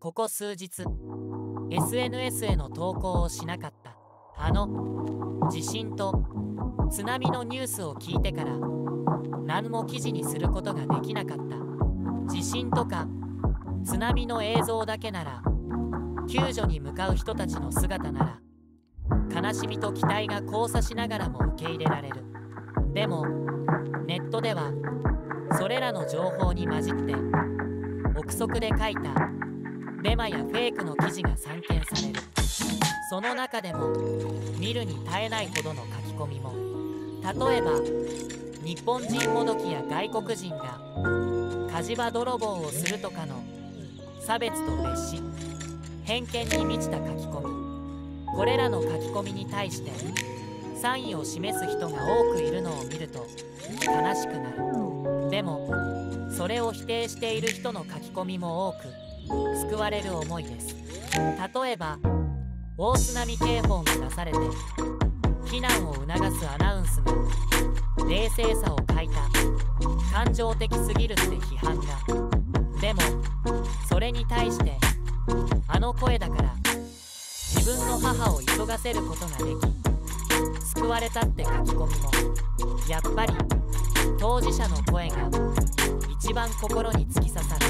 ここ数日 SNS への投稿をしなかった。あの地震と津波のニュースを聞いてから何も記事にすることができなかった。地震とか津波の映像だけなら救助に向かう人たちの姿なら悲しみと期待が交差しながらも受け入れられる。でもネットではそれらの情報に混じって憶測で書いたデマやフェイクの記事が散見される。その中でも見るに耐えないほどの書き込みも例えば日本人もどきや外国人が火事場泥棒をするとかの差別と別視偏見に満ちた書き込みこれらの書き込みに対して賛意を示す人が多くいるのを見ると悲しくなる。でもそれを否定している人の書き込みも多く救われる思いです。例えば大津波警報が出されて避難を促すアナウンスが冷静さを欠いた感情的すぎるって批判がでもそれに対してあの声だから自分の母を急がせることができ救われたって書き込みもやっぱり当事者の声が一番心に突き刺さる。